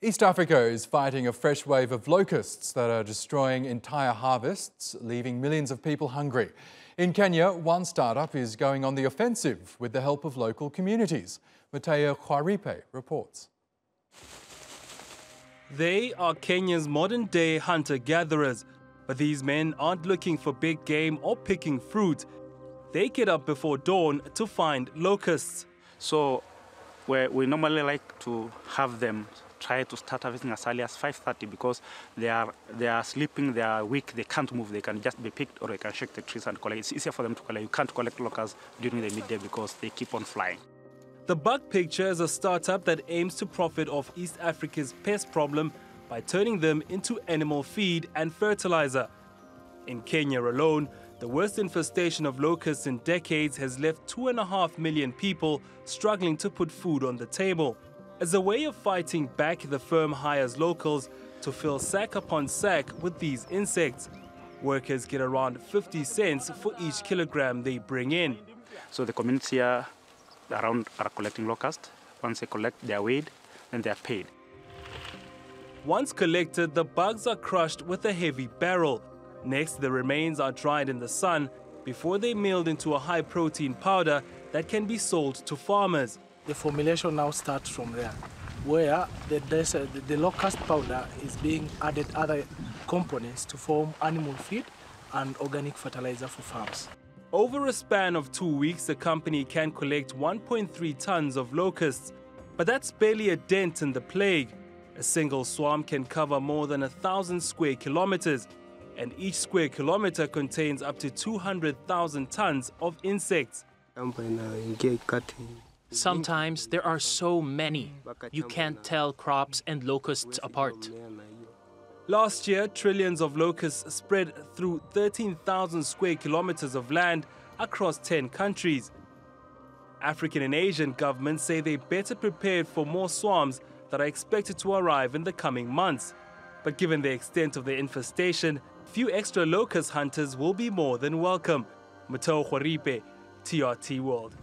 East Africa is fighting a fresh wave of locusts that are destroying entire harvests, leaving millions of people hungry. In Kenya, one startup is going on the offensive with the help of local communities. Motheo Khoaripe reports. They are Kenya's modern day hunter gatherers, but these men aren't looking for big game or picking fruit. They get up before dawn to find locusts. So we normally like to have them try to start harvesting as early as 5.30 because they are, they are sleeping, they are weak, they can't move, they can just be picked or they can shake the trees and collect. It's easier for them to collect. You can't collect locusts during the midday because they keep on flying. The Bug Picture is a startup that aims to profit off East Africa's pest problem by turning them into animal feed and fertilizer. In Kenya alone, the worst infestation of locusts in decades has left two and a half million people struggling to put food on the table. As a way of fighting back, the firm hires locals to fill sack upon sack with these insects. Workers get around 50 cents for each kilogram they bring in. So the community here around are collecting locusts. Once they collect, they are weighed, then they are paid. Once collected, the bugs are crushed with a heavy barrel. Next, the remains are dried in the sun before they milled into a high-protein powder that can be sold to farmers the formulation now starts from there, where the, the, the locust powder is being added other components to form animal feed and organic fertilizer for farms. Over a span of two weeks, the company can collect 1.3 tons of locusts, but that's barely a dent in the plague. A single swarm can cover more than a thousand square kilometers, and each square kilometer contains up to 200,000 tons of insects. Sometimes there are so many, you can't tell crops and locusts apart. Last year, trillions of locusts spread through 13,000 square kilometers of land across 10 countries. African and Asian governments say they're better prepared for more swarms that are expected to arrive in the coming months. But given the extent of the infestation, few extra locust hunters will be more than welcome. Motheo TRT World.